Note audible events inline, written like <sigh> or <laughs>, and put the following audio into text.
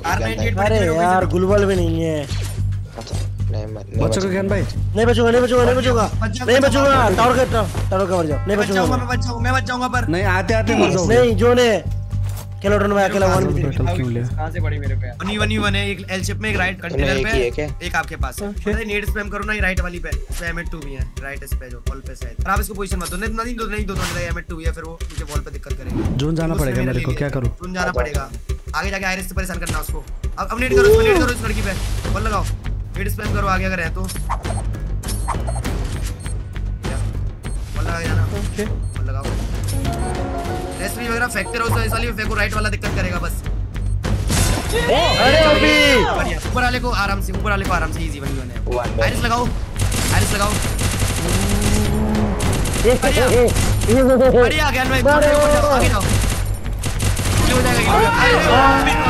R98 अरे यार गुलबल भी नहीं है अच्छा ज्ञान भाई नहीं बचूँगा नहीं बचूँगा नहीं बचूँगा नहीं बचूँगा बच टावर का टावर का मर जाओ नहीं बचूँगा मैं बच जाऊँगा मैं बच जाऊँगा पर नहीं आते आते मर जाओगे नहीं जो ने केलोटन में अकेला वन क्यों लिया कहाँ से पड़ी मेरे पे वन वन वन है एक एल शेप में एक राइट कंटेनर ही है पे एक आपके पास है अरे नेट स्पैम करो ना ये राइट वाली पे इसमें एम टू भी है राइट इस पे जो वॉल पे शायद और आप इसको पोजीशन मत दो नहीं नहीं दो नहीं दो दो एम टू है फिर वो मुझे वॉल पे दिक्कत करेगा जोन जाना पड़ेगा मेरा ले को। क्या करूँ जोन जाना पड़ेगा आगे जाके आयरिस से परेशान करना उसको। अब अब नेट करो उसको नेट करो इस लड़की पे। बॉल लगाओ। नेट स्पैम करो आगे अगर है तो। बॉल लगा जाना बॉल लगाओ। रेस्ट भी वगैरह फेंकते रहो इस वाली में फेंको राइट वाला दिक्कत करेगा बस। अरे अभी। बढ़िया। ऊपर वाले को आराम से ऊपर वाले को आराम से इजी बनी ball. आयरिस लगाओ। आयरिस लगाओ। <laughs> बढ़िया। जाओ, आगे जाओ। Deus!